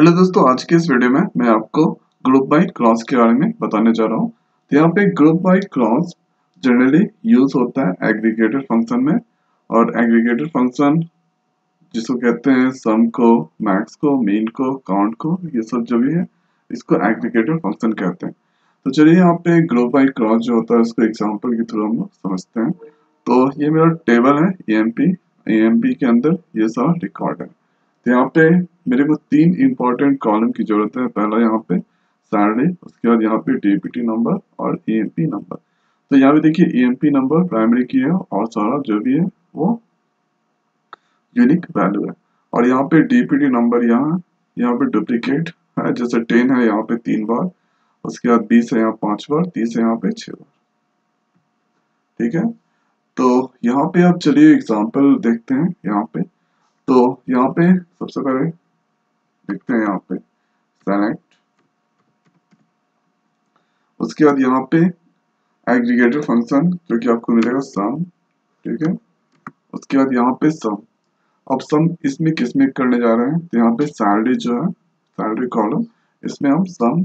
Hello दोस्तों, आज के इस वीडियो में मैं आपको ग्रुप बाई क्लॉज के बारे में बताने जा रहा हूँ। तो यहाँ पे group by clause generally use होता है एग्रीगेटेड फ़ंक्शन में और एग्रीगेटेड फ़ंक्शन जिसको कहते हैं सम को मैक्स को मीन को काउंट को, ये सब जो भी है, इसको एग्रीगेटेड फ़ंक्शन कहते हैं। तो चलिए यहाँ पे ग्रुप बाई क्लॉज जो होता है, उसको एग्ज़ाम्पल के थ्रू हम लोग समझते हैं। तो ये मेरा टेबल है ए एम पी के अंदर ये सारा रिकॉर्ड है। तो यहाँ पे मेरे को तीन इंपॉर्टेंट कॉलम की ज़रूरत है। पहला यहाँ पे सैलरी उसके बाद यहाँ पे डीपीटी नंबर और ईएमपी नंबर तो यहाँ पे देखिए ईएमपी नंबर प्राइमरी की है और सारा जो भी है, वो यूनिक वैल्यू है। और यहाँ पे डीपीटी नंबर यहाँ यहाँ पे डुप्लीकेट है, जैसे टेन है यहाँ पे तीन बार, उसके बाद बीस है यहाँ पाँच बार, तीस है यहाँ पे छह बार। ठीक है? तो यहाँ पे आप चलिए एग्ज़ाम्पल देखते हैं, यहाँ पे। तो यहाँ पे सबसे पहले देखते हैं यहाँ पे सेलेक्ट उसके बाद यहाँ पे एग्रीगेटेड फ़ंक्शन जो कि आपको मिलेगा सम ठीक है? उसके बाद यहाँ पे सम अब सम इसमें किसमें करने जा रहे हैं? तो यहाँ पे सैलरी जो है सैलरी कॉलम इसमें हम सम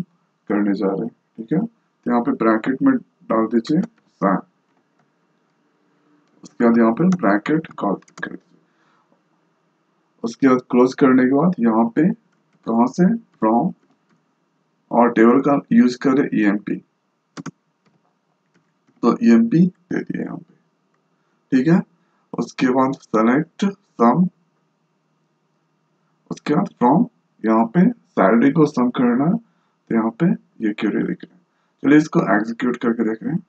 करने जा रहे हैं, ठीक है? तो यहाँ पे ब्रैकेट में डाल दीजिए उसके बाद यहाँ पे ब्रैकेट कॉल कर। दीजिए उसके बाद क्लोज करने के बाद यहाँ पे कहा से? फ्रॉम और टेबल का यूज़ करें ईएमपी तो ईएमपी दे दिए यहाँ पे। ठीक है? उसके बाद सेलेक्ट सम उसके बाद फ्रॉम यहाँ पे सैलरी को सम करना है तो यहाँ पे ये क्यूरी लिख रहे हैं। चलिए इसको एग्जीक्यूट करके देख रहे हैं।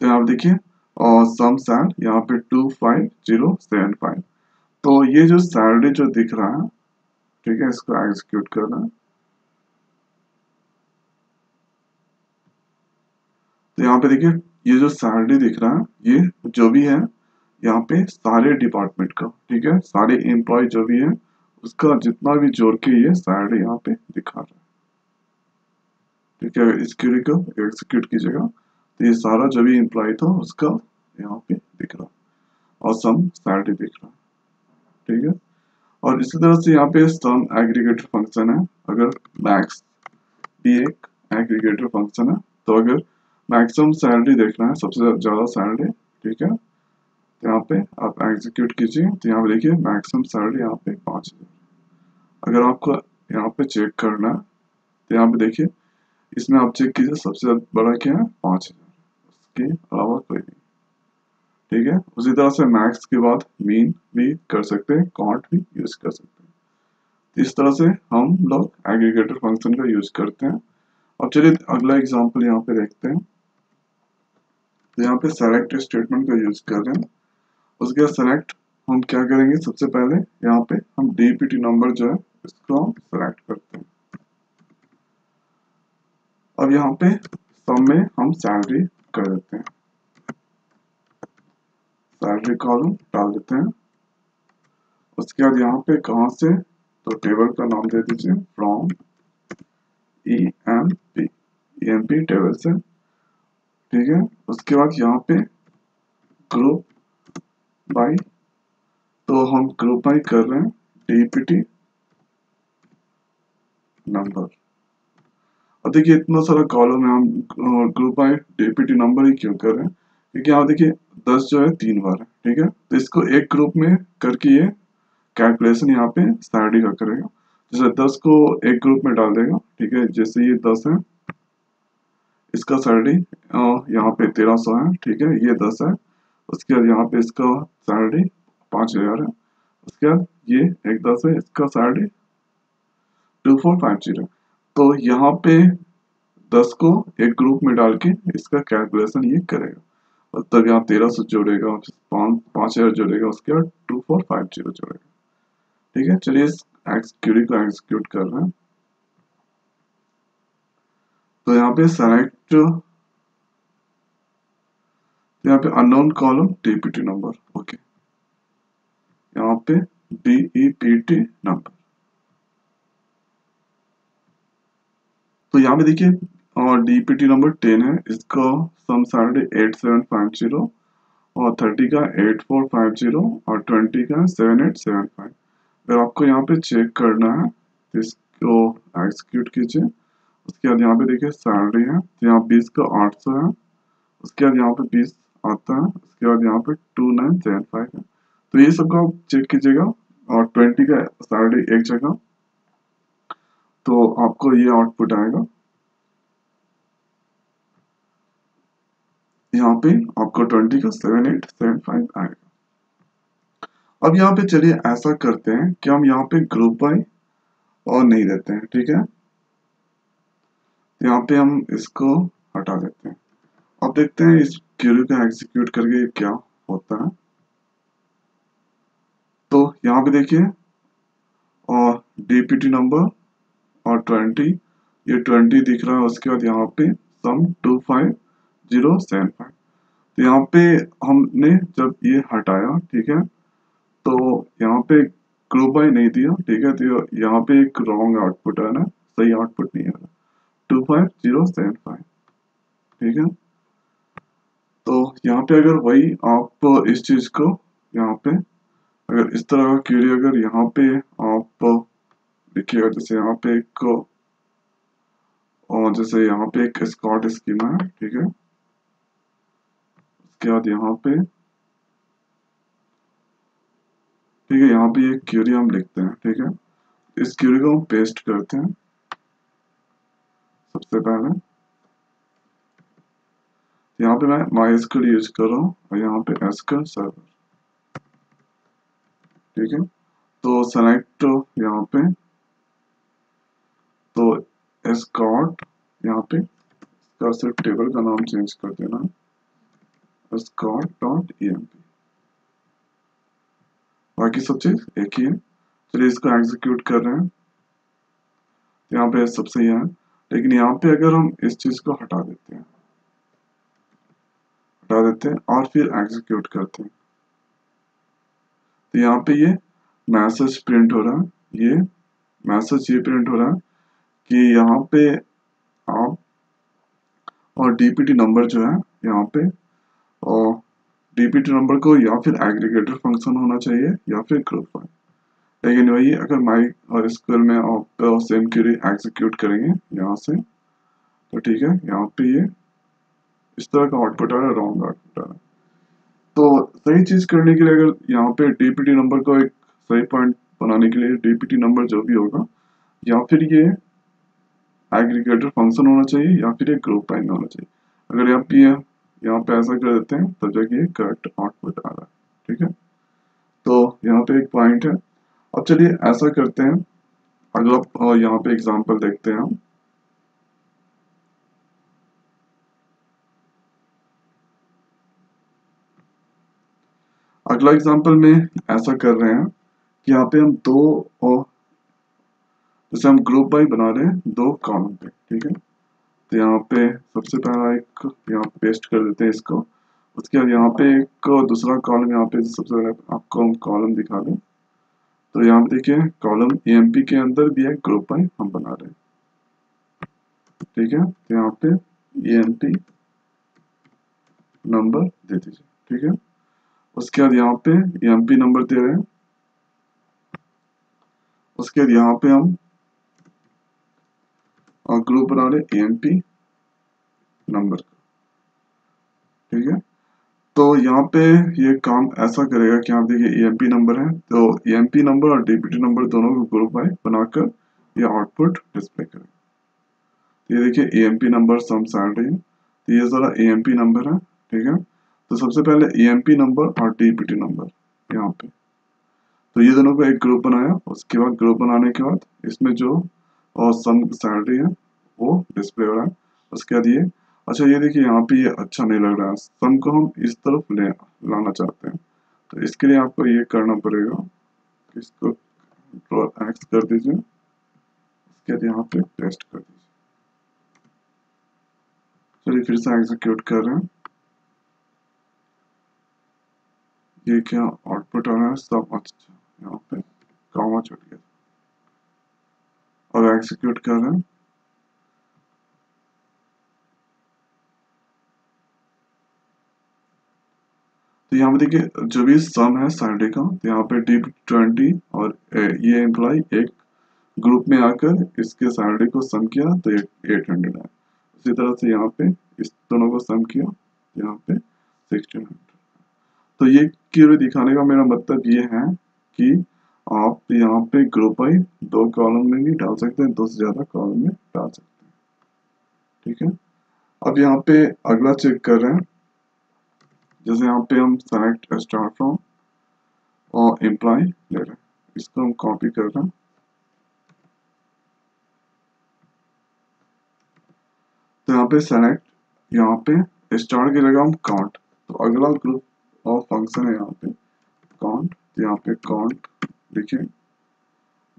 तो यहाँ पे देखिए, और सम सैल यहाँ पे two five zero seven five तो ये जो सैलरी जो दिख रहा है, ठीक है, इसको एग्जीक्यूट करना। तो यहाँ पे देखिए, ये जो सैलरी दिख रहा है, ये जो भी है, यहाँ पे सारे डिपार्टमेंट का, ठीक है, सारे एम्प्लॉय जो भी है, उसका जितना भी जोड़ के ये सैलरी यहाँ पे दिखा रहा है। ठीक है इस क्यूरी को एग्जीक्यूट कीजिएगा। तो ये सारा जो भी एम्प्लॉय था, उसका यहाँ पे दिख रहा और सम सैलरी दिख रहा ठीक है? और इसी तरह से यहाँ पे सम एग्रीगेटर फ़ंक्शन है, अगर मैक्स भी एक एग्रीगेटर फ़ंक्शन है तो अगर मैक्सिमम सैलरी देखना है, सबसे ज़्यादा सैलरी ठीक है? तो यहाँ पे आप एग्जीक्यूट कीजिए तो यहाँ पे देखिए मैक्सिमम सैलरी यहाँ पे पाँच हज़ार। अगर आपको यहाँ पे चेक करना है तो यहाँ पे देखिए, इसमें आप चेक कीजिए, सबसे बड़ा क्या है? पाँच हज़ार। उसके अलावा कोई नहीं। ठीक है? उसी तरह से मैक्स के बाद मीन भी कर सकते हैं कॉन्ट भी यूज़ कर सकते हैं। तो इस तरह से हम लोग एग्रीगेटर फ़ंक्शन का यूज़ करते हैं। अब चलिए अगला एग्जांपल यहाँ पे देखते हैं। तो यहाँ पे सेलेक्ट स्टेटमेंट का यूज़ कर रहे हैं। उसके बाद सेलेक्ट हम क्या करेंगे? सबसे पहले यहाँ पे हम डीपीटी नंबर जो है इसको हम सेलेक्ट करते हैं। अब यहाँ पे सब में हम सैलरी कर देते हैं। सैलरी कॉलम डाल देते हैं। उसके बाद यहाँ पे कहाँ से? तो टेबल का नाम दे दीजिए। From E M P E M P table से। ठीक है? उसके बाद यहाँ पे ग्रुप बाई तो हम ग्रुप बाई कर रहे हैं। डीपीटी नंबर अब देखिए, इतना सारा कॉलम है। हम ग्रुप बाई डीपीटी नंबर ही क्यों कर रहे हैं? क्योंकि यहाँ देखिए दस जो है, तीन बार ठीक है? तो इसको एक ग्रुप में करके ये कैलकुलेशन यहाँ पे सैलरी का करेगा। जैसे दस को एक ग्रुप में डाल देगा, ठीक है? जैसे ये दस है, इसका सैलरी यहाँ पे तेरह सौ है, ठीक है? ये दस है, उसके बाद यहाँ पे इसका सैलरी पाँच हज़ार है, उसके बाद ये एक दस है, इसका salary two four five zero तो यहाँ पे दस को एक ग्रुप में डाल के इसका कैलकुलेशन ये करेगा। तब यहाँ तेरह सौ जोड़ेगा पाँच हज़ार जोड़ेगा, उसके बाद टू फोर फाइव ज़ीरो जोड़ेगा। ठीक है, चलिए इस क्यूरी को एग्जीक्यूट कर रहे हैं। तो यहाँ पे सेलेक्ट यहाँ पे unknown column DPT number okay यहाँ पे डीईपीटी नंबर तो यहाँ पे देखिए और डीपीटी नंबर टेन है, इसका sum salary eight seven five zero और थर्टी का एट फोर फाइव ज़ीरो और ट्वेंटी का सेवन एट सेवन फाइव अगर आपको यहाँ पे चेक करना है तो इसको एक्सिक्यूट कीजिए। उसके बाद यहाँ पे देखिए सैलरी है तो यहाँ बीस का आठ सौ है। उसके बाद यहाँ पे बीस आता है, उसके बाद यहाँ पे टू नाइन सेवन फाइव है। तो ये सबका आप चेक कीजिएगा और ट्वेंटी का सैलरी एक जगह। तो आपको ये आउटपुट आएगा। यहाँ पे आपको ट्वेंटी का सेवन एट सेवन फाइव आएगा। अब यहाँ पे चलिए ऐसा करते हैं कि हम यहाँ पे ग्रुप बाई और नहीं देते हैं, ठीक है? यहाँ पे हम इसको हटा देते हैं। अब देखते हैं इस क्यूरी को एग्जीक्यूट करके क्या होता है। तो यहाँ पे देखिए, और डीपीटी नंबर और ट्वेंटी ये ट्वेंटी दिख रहा है, उसके बाद यहाँ पे sum two five zero seven five तो यहाँ पे हमने जब ये हटाया, ठीक है तो यहाँ पे ग्रुप बाई नहीं दिया, ठीक है तो यहाँ पे एक रॉन्ग आउटपुट है ना, सही आउटपुट नहीं है। Two five zero seven five ठीक है? तो यहाँ पे अगर वही आप इस चीज़ को यहाँ पे, अगर इस तरह का क्यूरी अगर यहाँ पे आप देखिएगा, जैसे यहाँ पे एक, और जैसे यहाँ पे एक स्कॉट स्कीमा है, ठीक है? उसके बाद यहाँ पे? ठीक है, यहाँ पे ये क्यूरी हम लिखते हैं, ठीक है? इस क्यूरी को हम पेस्ट करते हैं, सबसे पहले। यहाँ पे मैं माई एसक्यूएल यूज़ कर रहा हूँ और यहाँ पे एसक्यूएल सर्वर ठीक है? तो सेलेक्ट यहाँ पे। तो एस्कॉट यहाँ पे सिर्फ़ टेबल का नाम चेंज कर देना। एस्कॉट डॉट ई एम पी बाकी सब चीज़ एक ही है। चलिए इसको एग्जीक्यूट कर रहे हैं। यहाँ पे सब सही है। लेकिन यहाँ पे अगर हम इस चीज़ को हटा देते हैं, हटा देते हैं और फिर एग्जीक्यूट करते हैं। तो यहाँ पे ये मैसेज प्रिंट हो रहा है। ये मैसेज ये प्रिंट हो रहा है कि यहाँ पे आप और डीपीटी नंबर जो है, यहाँ पे डीपीटी नंबर को या फिर एग्रीगेटर फ़ंक्शन होना चाहिए या फिर ग्रुप फ़ाइल लेकिन वही अगर माई और स्क्वेयर में आप सेम क्यूरी एग्जीक्यूट करेंगे यहाँ से तो ठीक है, यहाँ पे ये इस तरह का आउटपुट आ रहा है रॉन्ग आउटपुट आ रहा है। तो सही चीज़ करने के लिए अगर यहाँ पे डीपीटी नंबर को एक सही पॉइंट बनाने के लिए डीपीटी नंबर जो भी होगा, या फिर ये एग्रीगेटर फ़ंक्शन होना चाहिए या फिर एक ग्रुप फ़ाइल होना चाहिए। अगर आप ये यहाँ पे ऐसा कर देते हैं, तब जाके ये करेक्ट आउटपुट आ रहा है, ठीक है? तो यहाँ पे एक पॉइंट है। अब चलिए ऐसा करते हैं। अगला यहाँ पे एग्जांपल देखते हैं हम। अगला एग्जांपल में ऐसा कर रहे हैं कि यहाँ पे हम दो जैसे हम ग्रुप बाई बना रहे हैं, दो कॉलम पे, ठीक है? तो यहाँ पे सबसे पहला एक यहाँ पेस्ट कर देते हैं इसको। उसके बाद यहाँ पे एक दूसरा कॉलम यहाँ पे सबसे पहले आपको हम कॉलम दिखा दें। तो यहाँ पे देखिए कॉलम ई के अंदर भी एक ग्रुप बाई हम बना रहे हैं। ठीक है? तो यहाँ पे ई नंबर दे दीजिए। ठीक है? उसके बाद यहाँ पे ई नंबर दे रहे हैं। उसके बाद यहाँ पे हम और ग्रुप बना रहे एम नंबर ठीक है? तो यहाँ पे ये काम ऐसा करेगा कि आप देखिए ई नंबर है तो ई नंबर और डीपीटी नंबर दोनों को ग्रुप बाय बनाकर ये आउटपुट डिस्प्ले करेगा। ये देखिए ई नंबर सम सैलरी है तो ये जरा ई नंबर है, ठीक है? तो सबसे पहले ई नंबर और डीपीटी नंबर यहाँ पे। तो ये दोनों को एक ग्रुप बनाया, उसके बाद ग्रुप बनाने के बाद इसमें जो और सम सैलरी है, वो डिस्प्ले हो रहा है। उसके बाद ये अच्छा ये देखिए, यहाँ पे ये अच्छा नहीं लग रहा है। सम को हम इस तरफ़ ले, लाना चाहते हैं। तो इसके लिए आपको ये करना पड़ेगा। इसको एक्स कर दीजिए। उसके बाद यहाँ पे टेस्ट कर दीजिए। चलिए, फिर से एग्जीक्यूट कर रहे हैं। ये क्या आउटपुट आ रहा है? सब अच्छा। यहाँ पे कामा छूट गया। एग्जीक्यूट कर रहे हैं। तो यहाँ पे देखिए, जो भी सम है सैलरी का तो यहाँ पे डी ट्वेंटी और ये एम्प्लॉय एक ग्रुप में आकर इसके सैलरी को सम किया तो एट हंड्रेड है। इसी तरह से यहाँ पे इस दोनों को सम किया यहाँ पे सिक्सटीन हंड्रेड तो ये क्यूरी दिखाने का मेरा मतलब ये है कि आप यहाँ पे ग्रुप आई, दो कॉलम में भी डाल सकते हैं, दो से ज़्यादा कॉलम में डाल सकते हैं। ठीक है? अब यहाँ पे अगला चेक कर रहे हैं। जैसे यहाँ पे हम सेलेक्ट स्टार्ट फ्रॉम और एम्प्लॉय ले रहे हैं। इसको हम कॉपी कर रहे हैं। तो यहाँ पे सेलेक्ट यहाँ पे स्टार्ट की जगह हम काउंट तो अगला ग्रुप ऑफ़ फ़ंक्शन है यहाँ पे। काउंट तो यहाँ पे काउंट देखिए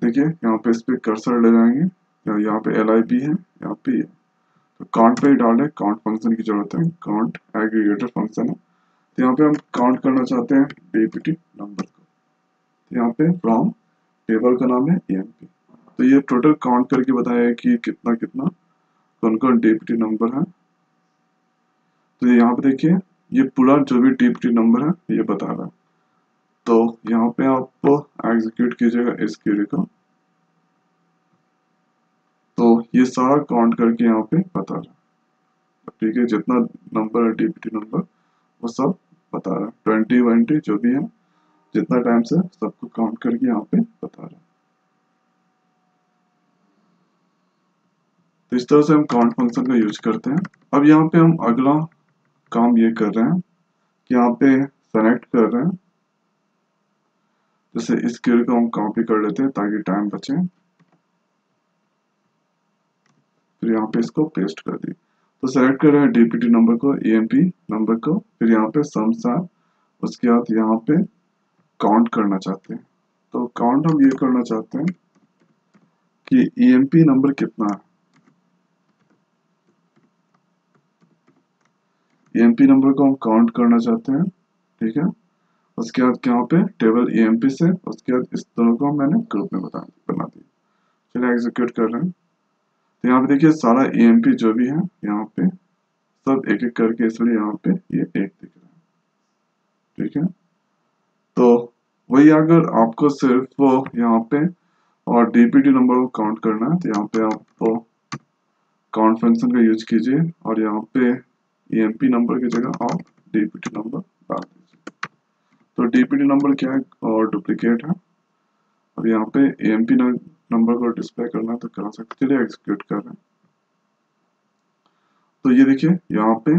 देखिए, यहाँ पे इस पे कर्सर ले जाएँगे। यहाँ पे एल आई पी है, यहाँ पे ये। तो काउंट पे ही डाल काउंट फ़ंक्शन की ज़रूरत है। काउंट एग्रीगेटर फ़ंक्शन है। तो यहाँ पे हम काउंट करना चाहते हैं डीपीटी नंबर को। तो यहाँ पे फ्रॉम टेबल का नाम है ईएमपी तो ये टोटल काउंट करके बताया कि कितना कितना कौन कौन डीपीटी नंबर है। तो यहाँ पे देखिए, ये पूरा जो भी डीपीटी नंबर है, ये बता रहा है। तो यहाँ पे आप एग्जीक्यूट कीजिएगा इस क्यूरी को। तो ये सारा काउंट करके यहाँ पे बता रहा है ठीक है, जितना नंबर है डीपीटी नंबर वो सब बता रहा है ट्वेंटी वेंटी जो भी है, जितना टाइम से सबको काउंट करके यहाँ पे बता रहा है तो इस तरह से हम काउंट फ़ंक्शन का यूज़ करते हैं। अब यहाँ पे हम अगला काम ये कर रहे हैं कि यहाँ पे सेलेक्ट कर रहे हैं। जैसे इस क्यूरी को हम कॉपी कर लेते हैं ताकि टाइम बचे। फिर यहाँ पे इसको पेस्ट कर दी तो सेलेक्ट कर रहे हैं डीपीटी नंबर को ईएमपी नंबर को। फिर यहाँ पे सम सा उसके बाद यहाँ पे काउंट करना चाहते हैं। तो काउंट हम ये करना चाहते हैं कि ईएमपी नंबर कितना है। ईएमपी e नंबर को हम काउंट करना चाहते हैं, ठीक है? उसके बाद यहाँ पे? टेबल e से उसके बाद इस दोनों को मैंने ग्रुप में बता बना दिया। चलिए एग्जीक्यूट कर रहे हैं। तो यहाँ पे देखिए सारा e जो भी है, यहाँ पे सब एक एक करके इसलिए यहाँ पे ये एक दिख रहा है। ठीक है? तो वही अगर आपको सिर्फ़ वो यहाँ पे और डीपीटी नंबर को काउंट करना है तो यहाँ पे आप काउंट फ़ंक्शन का यूज़ कीजिए और यहाँ पे e नंबर की जगह आप डीपीटी नंबर डाल दीजिए। तो डीपीटी नंबर क्या है? और डुप्लीकेट है। अब यहाँ पे ईएमपी e नंबर को डिस्प्ले करना है तो करा सकते चलिए एग्जीक्यूट कर रहे हैं। तो ये देखिए, यहाँ पे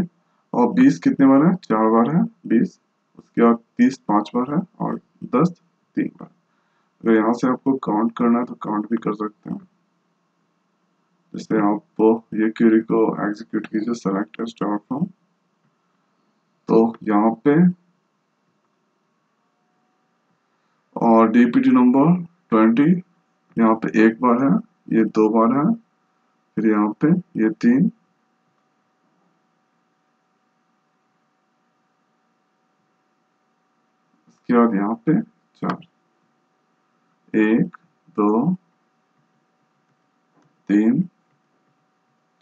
और 20 कितने बार है? चार बार है। 20 उसके बाद 30 पाँच बार है और 10 तीन बार। अगर यहाँ से आपको काउंट करना है तो काउंट भी कर सकते हैं। जैसे आप ये क्वेरी को एग्जीक्यूट कीजिए सेलेक्ट स्टार्ट फ्रॉम तो यहाँ पे और डीपीटी नंबर ट्वेंटी यहाँ पे एक बार है, ये दो बार है, फिर यहाँ पे ये तीन। इसके बाद यहाँ पे चार। एक, दो, तीन,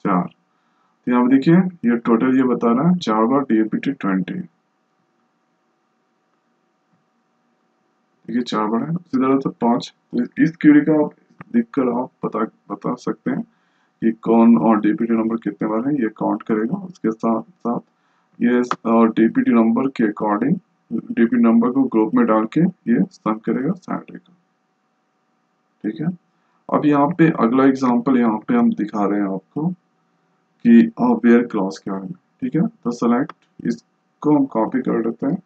चार। तो यहाँ पे देखिए, ये टोटल ये बता रहा है, चार बार डीएपीटी ट्वेंटी देखिए, चार बार है। उसी तरह से पाँच। तो इस क्यूरी का आप देखकर आप बता बता सकते हैं कि कौन और डीपीटी नंबर कितने बार है, ये काउंट करेगा। उसके साथ साथ ये डीपीटी नंबर के अकॉर्डिंग डीपी नंबर को ग्रुप में डाल के ये सम करेगा सैलरी का। ठीक है? अब यहाँ पे अगला एग्जांपल यहाँ पे हम दिखा रहे हैं आपको कि वेयर क्लॉज के बारे में ठीक है? तो सेलेक्ट इसको हम कॉपी कर लेते हैं।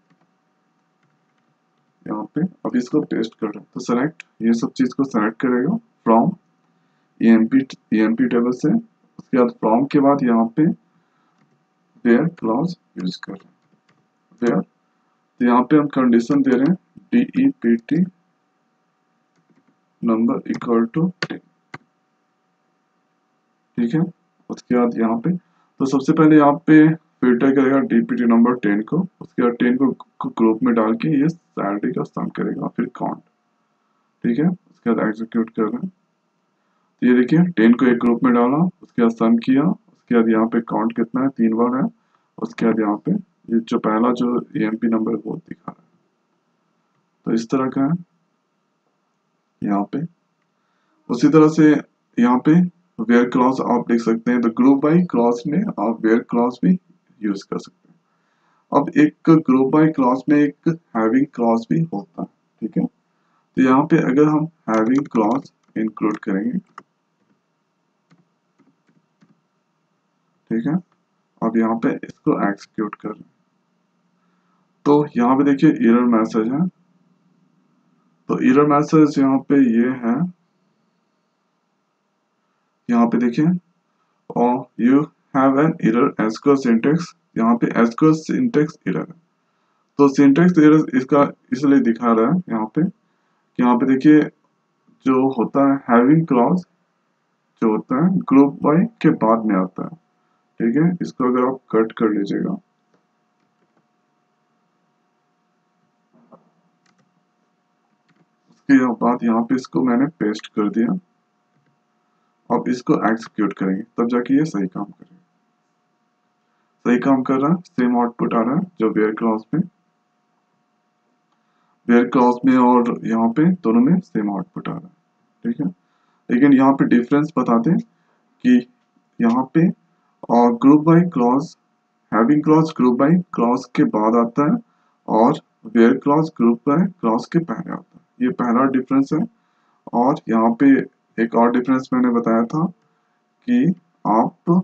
यहाँ पे। अब इसको पेस्ट कर रहे हैं। तो सेलेक्ट ये सब चीज़ को सेलेक्ट करेगा फ्रॉम ईएमपी ईएमपी टेबल से। उसके बाद फ्रॉम के बाद यहाँ पे वेयर क्लॉज यूज़ कर रहे हैं। वेयर तो यहाँ पे हम कंडीशन दे रहे हैं। D E P T number equal to ठीक है? उसके बाद यहाँ पे। तो सबसे पहले यहाँ पे फ़िल्टर करेगा डीपीटी नंबर टेन को। उसके बाद टेन को ग्रुप में डाल के ये सैलरी का सम करेगा, फिर काउंट ठीक है? उसके बाद एग्जीक्यूट कर रहे हैं। तो ये देखिए टेन को एक ग्रुप में डाला, उसके बाद सम किया, उसके बाद यहाँ पे काउंट कितना है? तीन बार है। उसके बाद यहाँ पे ये जो पहला जो ईएमपी नंबर वो दिखा रहा है। तो इस तरह का है। यहाँ पे। उसी तरह से यहाँ पे वेयर क्लॉज आप देख सकते हैं। तो ग्रुप बाई क्लॉज में आप वेयर क्लॉज भी यूज़ कर सकते हैं। अब एक ग्रुप बाई क्लॉज में एक हैविंग क्लॉज भी होता है, ठीक है? तो यहाँ पे अगर हम हैविंग क्लॉज इंक्लूड करेंगे, ठीक है? अब यहाँ पे इसको एक्सिक्यूट कर तो यहाँ पे देखिए एरर मैसेज है। तो एरर मैसेज यहाँ पे ये है। यहाँ पे देखिए, और you have an error SQL syntax यहाँ पे एसक्यूएल सिंटेक्स एरर है। तो सिंटेक्स एरर इसका इसलिए दिखा रहा है यहाँ पे। यहाँ पे देखिए, जो होता है हैविंग क्लॉज जो होता है ग्रुप बाय के बाद में आता है। ठीक है, इसको अगर आप कट कर लीजिएगा। उसके बाद यहाँ पे इसको मैंने पेस्ट कर दिया। अब इसको एक्सिक्यूट करेंगे, तब जाके ये सही काम करेगा। सही काम कर रहा है सेम आउटपुट आ रहा है जो वेयर क्लॉज में। वेयर क्लॉज में और यहाँ पे दोनों में सेम आउटपुट आ रहा है, ठीक है? लेकिन यहाँ पे डिफरेंस बताते हैं कि यहाँ पे, और group by clause having clause group by clause के बाद आता है, और where clause group by clause के पहले आता है। ये पहला डिफरेंस है, और यहाँ पे एक और डिफरेंस मैंने बताया था कि आप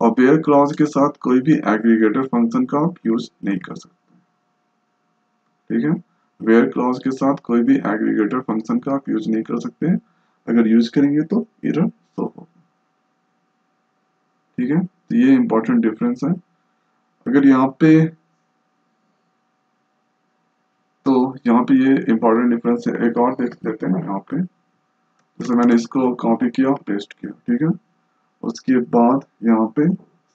और वेयर क्लॉज के साथ कोई भी एग्रीगेटर फ़ंक्शन का आप यूज़ नहीं कर सकते। ठीक है? वेयर क्लॉज के साथ कोई भी एग्रीगेटर फ़ंक्शन का आप यूज़ नहीं कर सकते। अगर यूज़ करेंगे तो एरर शो होगा। ठीक है? तो ये इंपॉर्टेंट डिफरेंस है। अगर यहाँ पे तो यहाँ पे ये इंपॉर्टेंट डिफरेंस है। एक और देख लेते हैं यहाँ पे। जैसे मैंने इसको कॉपी किया पेस्ट किया। ठीक है? उसके बाद यहाँ पे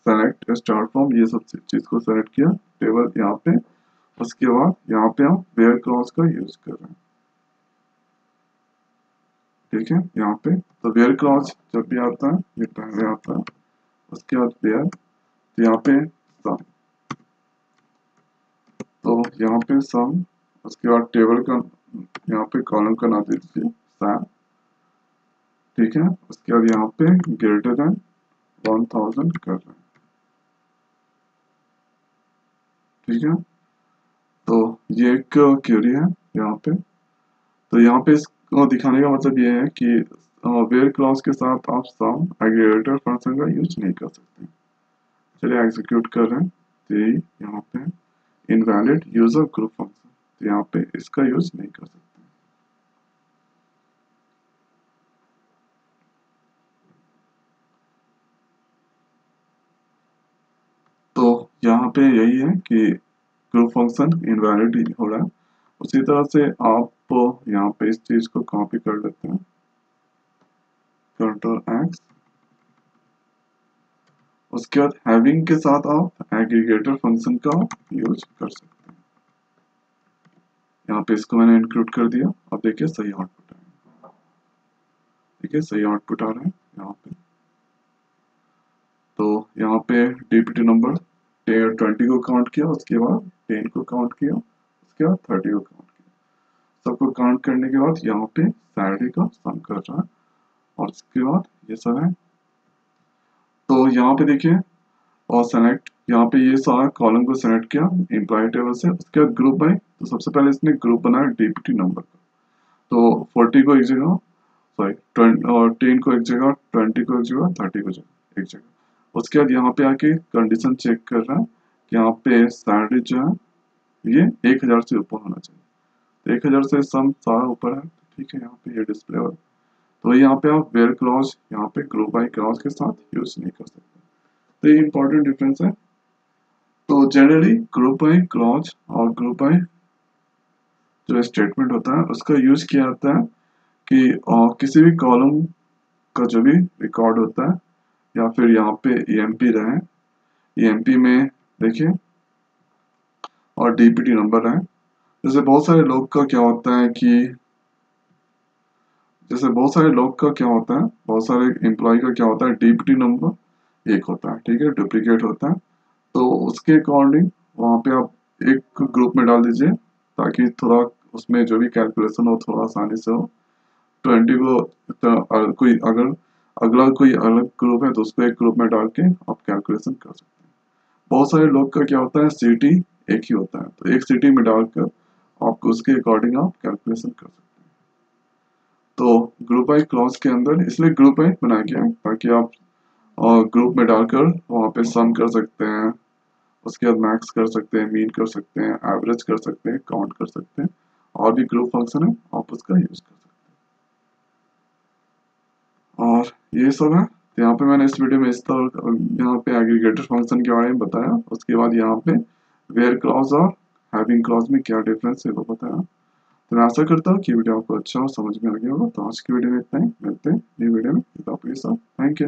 सेलेक्ट स्टार्ट फ्रॉम ये सब चीज़ को सेलेक्ट किया टेबल यहाँ पे, उसके बाद यहाँ पे हम वेयर क्लॉज का यूज़ कर रहे हैं। ठीक है, यहाँ पे तो वेयर क्लॉज जब भी आता है, ये पहले आता है, उसके बाद वेयर तो यहाँ पे सम तो यहाँ पे सम उसके बाद टेबल का, यहाँ पे कॉलम का नाम दे दीजिए सैम ठीक है उसके बाद यहाँ पे ग्रेटर देन वन थाउज़ेंड कर रहे हैं ठीक है तो ये एक क्यूरी है यहाँ पे तो यहाँ पे इसको दिखाने का मतलब ये है कि वेयर क्लॉज के साथ आप सम एग्रीगेटर फ़ंक्शन का यूज़ नहीं कर सकते चलिए एग्जीक्यूट कर रहे हैं तो यहाँ पे invalid use of group function तो यहाँ पे इसका यूज़ नहीं कर सकते तो यहाँ पे यही है कि ग्रुप फ़ंक्शन इनवैलिड हो रहा है। उसी तरह से आप यहाँ पे इस चीज़ को कॉपी कर लेते हैं। कंट्रोल एक्स उसके बाद हैविंग के साथ आप एग्रीगेटर फ़ंक्शन का यूज़ कर सकते हैं। यहाँ पे इसको मैंने इंक्लूड कर दिया। अब देखिए सही आउटपुट है ठीक है। सही आउटपुट आ रहा है यहाँ पे। तो यहाँ पे डीपीटी नंबर ट्वेंटी को काउंट किया, उसके बाद टेन को काउंट किया, उसके बाद थर्टी को काउंट किया। सबको काउंट करने के बाद यहाँ पे सैलरी का सम कर रहा है, और उसके बाद ये सब है। तो यहाँ पे देखिए, और सेलेक्ट यहाँ पे ये सारा कॉलम को सेलेक्ट किया एम्प्लॉय टेबल से, उसके बाद ग्रुप बाय तो सबसे पहले इसने ग्रुप बनाया डीपीटी नंबर का। तो फोर्टी को एक जगह सॉरी टेन को एक जगह ट्वेंटी को एक जगह थर्टी को जगह, एक जगह। उसके बाद यहाँ पे आके कंडीशन चेक कर रहा है कि यहाँ पे सैलरी जो है, ये एक हज़ार से ऊपर होना चाहिए। तो एक हज़ार से सम सारा ऊपर है ठीक है, यहाँ पे ये डिस्प्ले हो तो यहाँ पे आप वेयर क्लॉज यहाँ पे ग्रुप बाई क्लॉज के साथ यूज़ नहीं कर सकते। तो ये इंपॉर्टेंट डिफरेंस है। तो जनरली ग्रुप बाई क्लॉज और ग्रुप बाई जो स्टेटमेंट होता है, उसका यूज़ किया जाता है कि और किसी भी कॉलम का जो भी रिकॉर्ड होता है या फिर यहाँ पे ईएमपी रहे। ई में देखिए और डीपीटी नंबर है जैसे बहुत सारे लोग का क्या होता है कि जैसे बहुत सारे लोग का क्या होता है बहुत सारे एम्प्लॉय का क्या होता है डीपीटी नंबर एक होता है ठीक है? डुप्लीकेट होता है। तो उसके अकॉर्डिंग वहाँ पे आप एक ग्रुप में डाल दीजिए ताकि थोड़ा उसमें जो भी कैलकुलेशन हो थोड़ा आसानी से हो। ट्वेंटी को तो, कोई अगर अगला कोई अलग ग्रुप है तो उसको एक ग्रुप में डाल के आप कैलकुलेशन कर सकते हैं। बहुत सारे लोग का क्या होता है सिटी एक ही होता है। तो एक सिटी में डालकर आपको उसके अकॉर्डिंग आप कैलकुलेशन कर सकते हैं। तो ग्रुप आई क्लॉज के अंदर इसलिए ग्रुप आई बनाया गया है ताकि आप ग्रुप में डालकर वहाँ पे सम कर सकते हैं, उसके बाद मैक्स कर सकते हैं मीन कर सकते हैं एवरेज कर सकते हैं काउंट कर सकते हैं। और भी ग्रुप फ़ंक्शन है, आप उसका यूज़ कर सकते हैं। और ये सब है। तो यहाँ पे मैंने इस वीडियो में इस तरह यहाँ पे एग्रीगेटर फ़ंक्शन के बारे में बताया। उसके बाद यहाँ पे वेयर क्लॉज और हैविंग क्लॉज में क्या डिफरेंस है वो बताया। तो मैं आशा करता हूँ कि वीडियो आपको अच्छा और समझ में आ गया होगा। तो आज की वीडियो में इतना ही। मिलते हैं नई वीडियो में। Thank you